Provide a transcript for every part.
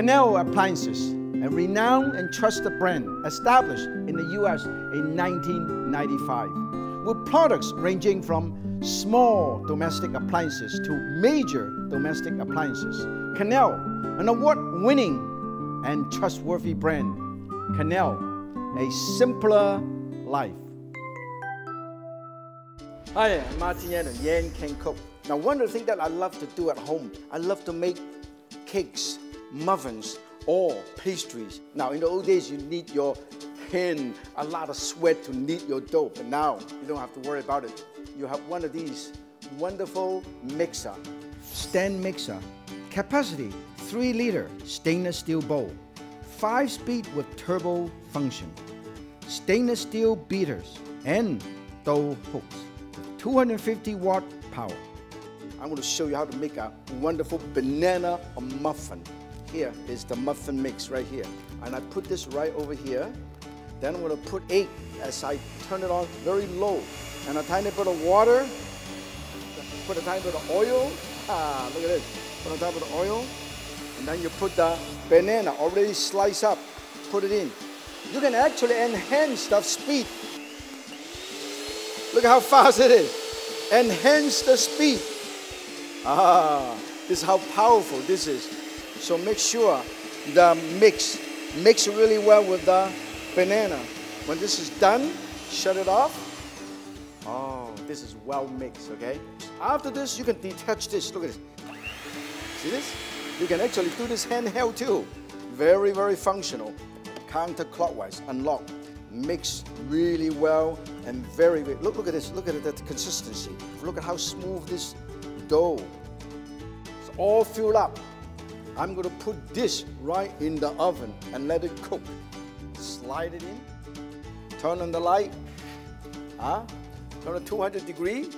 Cornell Appliances, a renowned and trusted brand established in the US in 1995, with products ranging from small domestic appliances to major domestic appliances. Cornell, an award-winning and trustworthy brand. Cornell, a simpler life. Hi, I'm Martin Yan and Yan Can Cook. Now, one of the things that I love to do at home, I love to make cakes, muffins, or pastries. Now, in the old days, you need your hand, a lot of sweat to knead your dough, but now you don't have to worry about it. You have one of these wonderful mixer, stand mixer, capacity 3 liter stainless steel bowl, 5 speed with turbo function, stainless steel beaters, and dough hooks, 250 watt power. I'm going to show you how to make a wonderful banana muffin. Here is the muffin mix right here. And I put this right over here. Then I'm going to put egg as I turn it on very low. And a tiny bit of water. Put a tiny bit of oil. Ah, look at this. Put a tiny bit of oil. And then you put the banana already sliced up. Put it in. You can actually enhance the speed. Look how fast it is. Enhance the speed. Ah, this is how powerful this is. So make sure the mix, mix really well with the banana. When this is done, shut it off. Oh, this is well mixed, okay? After this, you can detach this. Look at this. See this? You can actually do this handheld too. Very, very functional. Counterclockwise, unlock. Mix really well and very, very, look, look at this. Look at that consistency. Look at how smooth this dough. It's all filled up. I'm going to put this right in the oven and let it cook. Slide it in. Turn on the light. Huh? Turn it 200 degree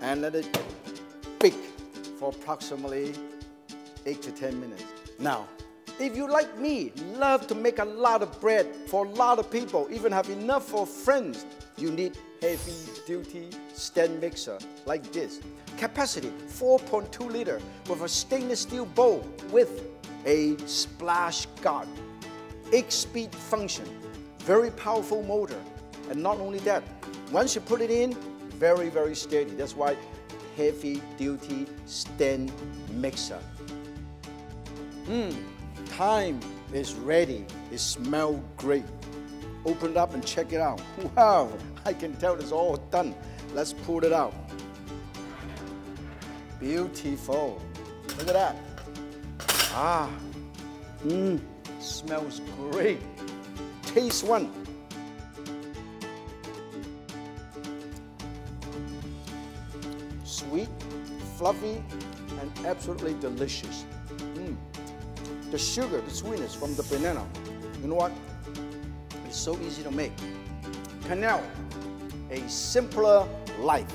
and let it bake for approximately 8 to 10 minutes. Now, if you like me, love to make a lot of bread for a lot of people, even have enough for friends, you need heavy duty stand mixer like this. Capacity 4.2 liter with a stainless steel bowl with a splash guard. 8 speed function, very powerful motor. And not only that, once you put it in, very, very steady. That's why heavy duty stand mixer. Mmm, time is ready. It smells great. Open it up and check it out. Wow, I can tell it's all done. Let's pull it out. Beautiful. Look at that. Ah, mmm, smells great. Taste one. Sweet, fluffy, and absolutely delicious. Mm. The sugar, the sweetness from the banana. You know what? It's so easy to make. Cornell, a simpler life.